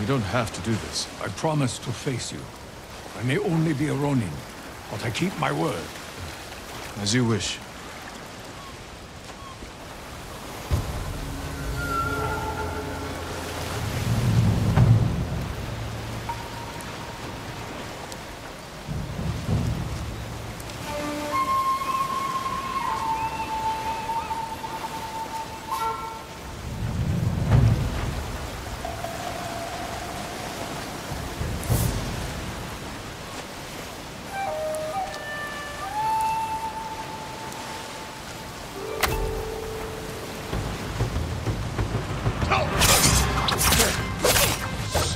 We don't have to do this. I promise to face you. I may only be a Ronin, but I keep my word. As you wish.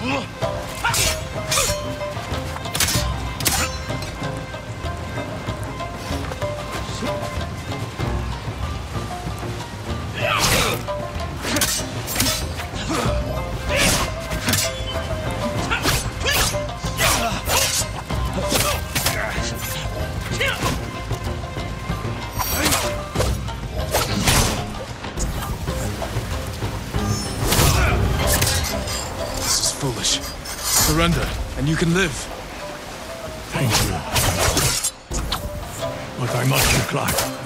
This foolish. Surrender, and you can live. Thank you. But I must decline.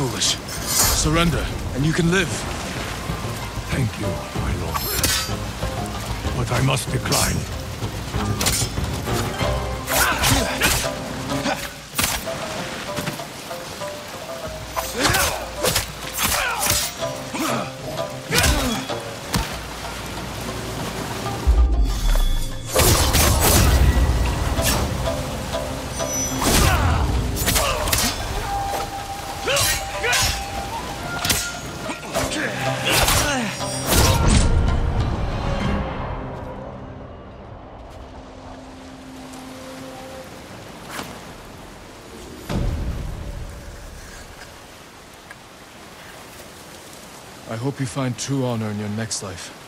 Foolish. Surrender, and you can live. Thank you, my lord. But I must decline. I hope you find true honor in your next life.